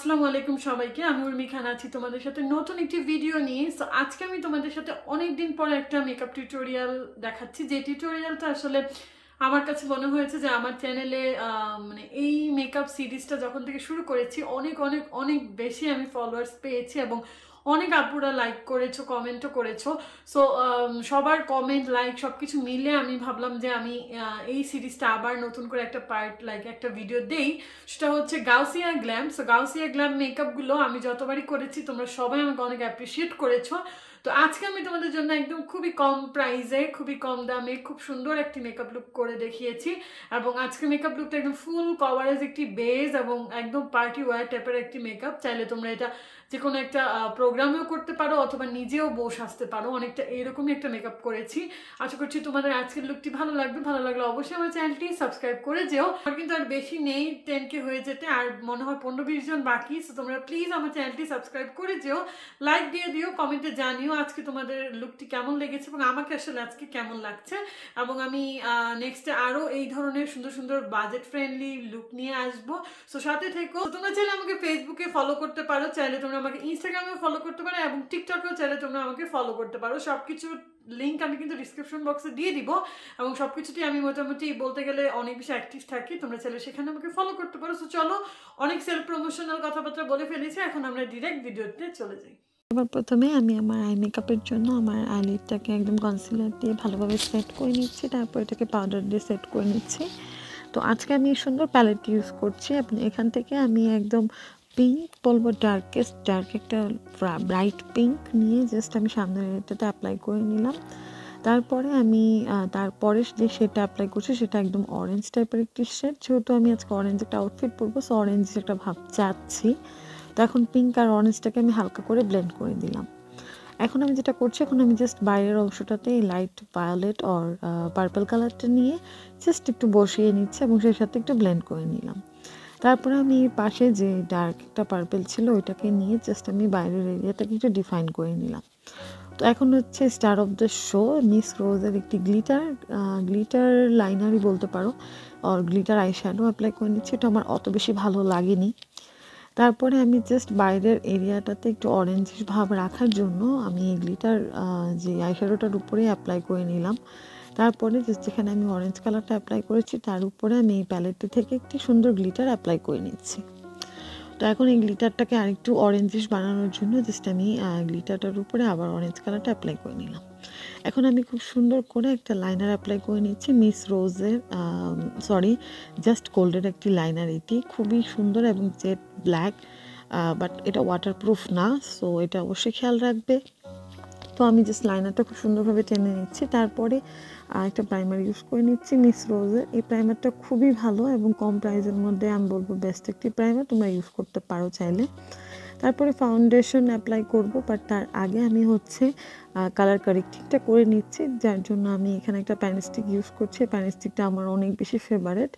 আসসালামু আলাইকুম সবাইকে, আমি উর্মি খান আছি তোমাদের সাথে নতুন একটি ভিডিও নিয়ে। সো আজকে আমি তোমাদের সাথে অনেক দিন পরে একটা মেকআপ টিউটোরিয়াল দেখাচ্ছি। যে টিউটোরিয়ালটা আসলে আমার কাছে মনে হয়েছে যে আমার চ্যানেলে মানে এই মেকআপ সিরিজটা যখন থেকে শুরু করেছি, অনেক অনেক অনেক বেশি আমি ফলোয়ার্স পেয়েছি এবং অনেক আপুরা লাইক করেছ কমেন্টও করেছ। সো সবার কমেন্ট লাইক সব কিছু মিলে আমি ভাবলাম যে আমি এই সিরিজটা আবার নতুন করে একটা পার্ট লাইক একটা ভিডিও দেই। সেটা হচ্ছে Gausia glam. So Gausia glam মেকআপগুলো আমি যতবারই করেছি, তোমরা সবাই আমাকে অনেক অ্যাপ্রিসিয়েট করেছ। তো আজকে আমি তোমাদের জন্য একদম খুবই কম প্রাইসে খুবই কম দামে, খুব সুন্দর একটি মেকআপ লুক করে দেখিয়েছি। এবং আজকে মেকআপ লুকটা একদম ফুল কভারেজ একটি বেজ এবং একদম পার্টি ওয়ার টাইপের একটি মেকআপ চাইলে তোমরা এটা যে কোনো একটা প্রোগ্রামেও করতে পারো অথবা নিজেও বস আসতে পারো। অনেকটা এরকমই একটা মেকআপ করেছি। আশা করছি তোমাদের আজকের লুকটি ভালো লাগবে। ভালো লাগলে অবশ্যই আমার চ্যানেলটি সাবস্ক্রাইব করে যেও। আর কিন্তু আর বেশি নেই টেন কে হয়ে যেতে, আর মনে হয় পনেরো বিশ জন বাকি। সো তোমরা প্লিজ আমার চ্যানেলটি সাবস্ক্রাইব করে যেও। লাইক দিয়ে দিও কমেন্টে জানিও। আজকে তোমাদের লুকটি কেমন লেগেছে এবং আমাকে আসলে আজকে কেমন লাগছে। এবং আমি নেক্সটে আরও এই ধরনের সুন্দর সুন্দর বাজেট ফ্রেন্ডলি লুক নিয়ে আসব। সো সাথে থেকো। তোমরা চাইলে আমাকে ফেসবুকে ফলো করতে পারো, চাইলে তোমরা আমাকে ইনস্টাগ্রামেও ফলো করতে পারো এবং টিকটকেও চাইলে তোমরা আমাকে ফলো করতে পারো। সব কিছু লিঙ্ক আমি কিন্তু ডিসক্রিপশন বক্সে দিয়ে দিব। এবং সব কিছুতেই আমি মোটামুটি বলতে গেলে অনেক বেশি অ্যাক্টিভ থাকি। তোমরা চাইলে সেখানে আমাকে ফলো করতে পারো। সো চলো, অনেক সেলফ প্রমোশনাল কথাবার্তা বলে ফেলেছি। এখন আমরা ডিরেক্ট ভিডিওতে চলে যাই। এবার প্রথমে আমি আমার আই মেকআপের জন্য আমার আইলিডটাকে একদম কনসিলার দিয়ে ভালোভাবে সেট করে নিচ্ছি, তারপর এটাকে পাউডার দিয়ে সেট করে নিচ্ছি। তো আজকে আমি সুন্দর প্যালেট ইউজ করছি। আপনি এখান থেকে আমি একদম পিঙ্ক বলব ডার্কেস্ট ডার্ক একটা ব্রাইট পিঙ্ক নিয়ে জাস্ট আমি সামনের এটাতে অ্যাপ্লাই করে নিলাম। তারপরে আমি তারপরে যে শেডটা অ্যাপ্লাই করছি সেটা একদম অরেঞ্জ টাইপের একটি শেড যেহেতু আমি আজকে অরেঞ্জ একটা আউটফিট পরবো সো অরেঞ্জ একটা ভাব চাচ্ছি। তো এখন পিঙ্ক আর অরেঞ্জটাকে আমি হালকা করে ব্লেন্ড করে দিলাম। এখন আমি যেটা করছি, এখন আমি জাস্ট বাইরের অংশটাতে লাইট ভায়োলেট অর পার্পল কালারটা নিয়ে জাস্ট একটু বসিয়ে নিচ্ছি এবং সেই সাথে একটু ব্লেন্ড করে নিলাম। তারপরে আমি পাশে যে ডার্ক একটা পার্পেল ছিল, ওইটাকে নিয়ে জাস্ট আমি বাইরের এরিয়াটাকে একটু ডিফাইন করে নিলাম। তো এখন হচ্ছে star of the show miss রোজের একটি গ্লিটার গ্লিটার লাইনারই বলতে পারো আর গ্লিটার আই শ্যাডো অ্যাপ্লাই করে নিচ্ছি। এটা আমার অত বেশি ভালো লাগেনি। তারপরে আমি জাস্ট বাইরের এরিয়াটাতে একটু অরেঞ্জ ভাব রাখার জন্য আমি এই গ্লিটার যে আইশ্যাডোটার উপরে অ্যাপ্লাই করে নিলাম। তারপরে জাস্ট যেখানে আমি অরেঞ্জ কালারটা অ্যাপ্লাই করেছি, তার উপরে আমি এই প্যালেটটি থেকে একটি সুন্দর গ্লিটার অ্যাপ্লাই করে নিচ্ছি। তো এখন এই গ্লিটারটাকে আরেকটু অরেঞ্জিশ বানানোর জন্য জাস্ট আমি গ্লিটারটার উপরে আবার অরেঞ্জ কালারটা অ্যাপ্লাই করে নিলাম। এখন আমি খুব সুন্দর করে একটা লাইনার অ্যাপ্লাই করে নিচ্ছি মিস রোজের সরি জাস্ট কোল্ডের একটি লাইনার এটি। খুবই সুন্দর এবং জেড ব্ল্যাক বাট এটা ওয়াটারপ্রুফ না সো এটা অবশ্যই খেয়াল রাখবে। তো আমি জাস্ট লাইনারটা খুব সুন্দরভাবে টেনে নিচ্ছি, তারপরে একটা প্রাইমার ইউজ করে নিচ্ছি মিস রোজের এই প্রাইমারটা খুবই ভালো এবং কম প্রাইসের মধ্যে আমি বলব বেস্ট একটি প্রাইমার তোমরা ইউজ করতে পারো চাইলে। তারপরে ফাউন্ডেশন অ্যাপ্লাই করব বাট তার আগে আমি হচ্ছে কালার কারেক্টিংটা করে নিচ্ছি, যার জন্য আমি এখানে একটা প্যানিস্টিক ইউজ করছি। প্যানিস্টিকটা আমার অনেক বেশি ফেভারেট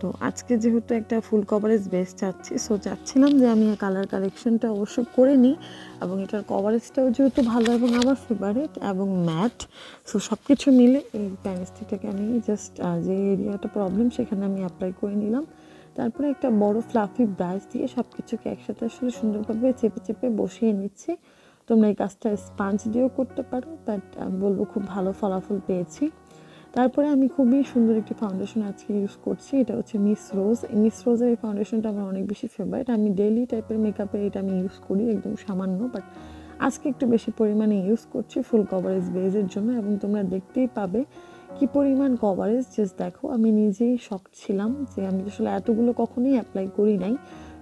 তো আজকে যেহেতু একটা ফুল কভারেজ বেস চাচ্ছি সো চাচ্ছিলাম যে আমি কালার কালেকশনটা অবশ্যই করে নিই, এবং এটার কভারেজটাও যেহেতু ভালো এবং আমার ফেভারেট এবং ম্যাট সো সব কিছু মিলে এই প্যানিস্টিকটাকে আমি জাস্ট যে এরিয়াটা প্রবলেম সেখানে আমি অ্যাপ্লাই করে নিলাম। তারপরে একটা বড় ফ্লাফি ব্রাশ দিয়ে সব কিছুকে একসাথে আসলে সুন্দরভাবে চেপে চেপে বসিয়ে নিচ্ছি। তোমরা এই কাজটা স্পাঞ্জ দিয়েও করতে পারো বাট আমি বলব খুব ভালো ফলাফল পেয়েছি। তারপরে আমি খুবই সুন্দর একটি ফাউন্ডেশন আজকে ইউজ করছি, এটা হচ্ছে মিস রোজ এই মিস রোজের এই ফাউন্ডেশনটা আমার অনেক বেশি ফেভারিট আমি ডেইলি টাইপের মেকআপে এটা আমি ইউজ করি, একদম সামান্য বাট আজকে একটু বেশি পরিমাণে ইউজ করছি ফুল কভারেজ বেজের জন্য, এবং তোমরা দেখতেই পাবে কি পরিমাণ কভারেজ জাস্ট দেখো, আমি নিজেই শখ ছিলাম যে আমি আসলে এতগুলো কখনোই অ্যাপ্লাই করি নাই।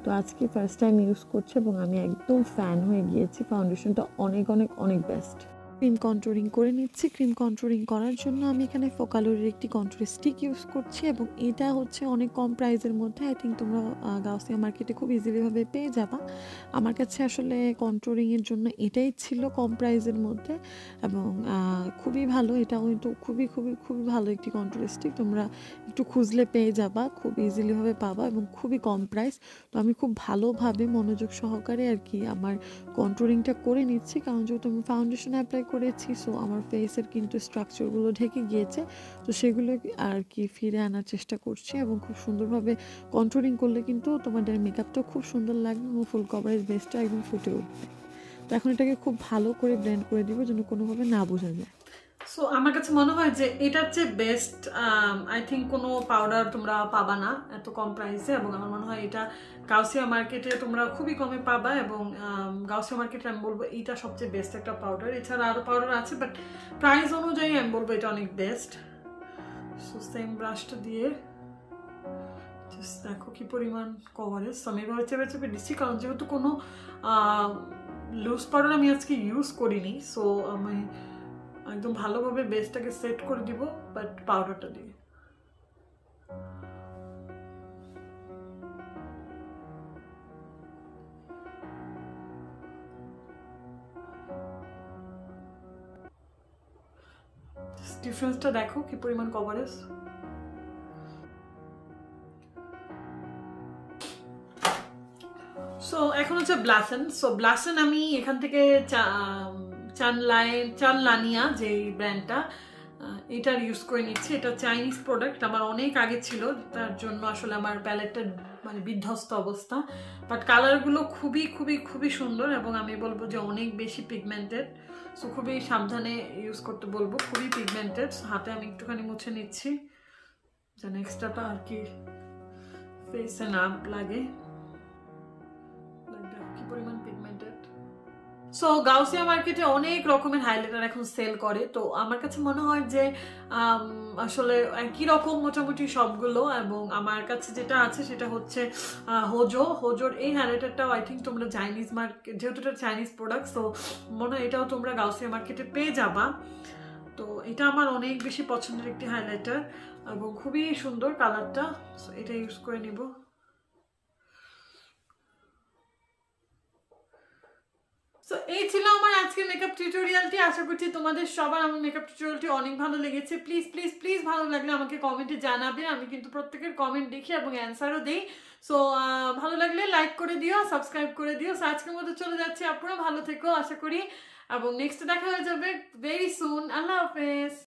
তো আজকে ফার্স্ট টাইম ইউজ করছি এবং আমি একদম ফ্যান হয়ে গিয়েছি। ফাউন্ডেশনটা অনেক অনেক অনেক বেস্ট ক্রিম কন্ট্রোলিং করে নিচ্ছি। ক্রিম কন্ট্রোলিং করার জন্য আমি এখানে ফোকালোরের একটি কন্ট্রোল স্টিক ইউজ করছি এবং এটা হচ্ছে অনেক কম প্রাইসের মধ্যে। আই থিঙ্ক তোমরা গাউসিয়া মার্কেটে খুব ইজিলিভাবে পেয়ে যাবা। আমার কাছে আসলে কন্ট্রোলিংয়ের জন্য এটাই ছিল কম প্রাইসের মধ্যে এবং খুবই ভালো। এটা কিন্তু খুবই খুবই খুবই ভালো একটি কন্ট্রোল স্টিক তোমরা একটু খুঁজলে পেয়ে যাবা, খুব ইজিলিভাবে পাবা এবং খুবই কম প্রাইস তো আমি খুব ভালোভাবে মনোযোগ সহকারে আর কি আমার কন্ট্রোলিংটা করে নিচ্ছি। কারণ যেহেতু আমি ফাউন্ডেশন অ্যাপ্লাই করেছি সো আমার ফেসের কিন্তু স্ট্রাকচারগুলো ঢেকে গিয়েছে, তো সেগুলো আর কি ফিরে আনার চেষ্টা করছি এবং খুব সুন্দরভাবে কন্ট্রোলিং করলে কিন্তু তোমাদের মেকআপটাও খুব সুন্দর লাগবে এবং ফুল কভারেজ বেসটা একদম ফুটে উঠবে। তো এখন এটাকে খুব ভালো করে ব্লেন্ড করে দিব যেন কোনোভাবে না বোঝা যায়। সো আমার কাছে মনে হয় যে এটার চেয়ে বেস্ট আই থিঙ্ক কোনো পাউডার তোমরা পাবা না এত কম প্রাইসে এবং আমার মনে হয় এটা গাউসিয়া মার্কেটে তোমরা খুবই কমে পাবা এবং গাউসিয়া মার্কেটে আমি বলব এইটা সবচেয়ে বেস্ট একটা পাউডার এছাড়া আরও পাউডার আছে বাট প্রাইস অনুযায়ী আমি বলব এটা অনেক বেস্ট সো সেম ব্রাশটা দিয়ে জাস্ট দেখো কি পরিমাণ কভারেজ আমি এভাবে চেপে চেপে দিচ্ছি কারণ যেহেতু কোনো লুজ পাউডার আমি আজকে ইউজ করিনি। সো আমি একদম ভালোভাবে বেসটাকে সেট করে দিব, বাট পাউডারটা দিয়ে। ডিফারেন্সটা দেখো কি পরিমাণ কভারেজ সো এখন হচ্ছে ব্লাসেন সো ব্লাসেন আমি এখান থেকে চানলাইন চানলানিয়া যে ব্র্যান্ডটা এটার ইউজ করে নিচ্ছি। এটা চাইনিজ প্রোডাক্ট আমার অনেক আগে ছিল, তার জন্য আসলে আমার প্যালেটটা মানে বিধ্বস্ত অবস্থা। বাট কালারগুলো খুবই খুবই খুবই সুন্দর এবং আমি বলব যে অনেক বেশি পিগমেন্টেড সো খুবই সাবধানে ইউজ করতে বলব। খুবই পিগমেন্টেড হাতে আমি একটুখানি মুছে নিচ্ছি। যেন এক্সট্রাটা আর কি ফেসে না লাগে। সো গাউসিয়া মার্কেটে অনেক রকমের হাইলাইটার এখন সেল করে। তো আমার কাছে মনে হয় যে আসলে একই রকম মোটামুটি সবগুলো এবং আমার কাছে যেটা আছে সেটা হচ্ছে হোজো হোজোর এই হাইলাইটারটাও আই থিঙ্ক তোমরা চাইনিজ মার্কেট যেহেতু এটা চাইনিজ প্রোডাক্ট সো মনে হয় এটাও তোমরা গাউসিয়া মার্কেটে পেয়ে যাবা। তো এটা আমার অনেক বেশি পছন্দের একটি হাইলাইটার এবং খুবই সুন্দর কালারটা এটা ইউজ করে নিব। সো এই ছিল আমার আজকে মেকআপ টিউটোরিয়ালটি আশা করছি তোমাদের সবার আমার মেকআপ টিউটোরিয়ালটি অনেক ভালো লেগেছে। প্লিজ প্লিজ প্লিজ ভালো লাগলে আমাকে কমেন্টে জানাবে। আমি কিন্তু প্রত্যেকের কমেন্ট দেখি এবং অ্যান্সারও দিই। সো ভালো লাগলে লাইক করে দিও সাবস্ক্রাইব করে দিও। সো আজকের মতো চলে যাচ্ছে। আপনারা ভালো থেকো, আশা করি। এবং নেক্সট দেখা হয়ে যাবে ভেরি সুন আল্লাহ হাফেজ।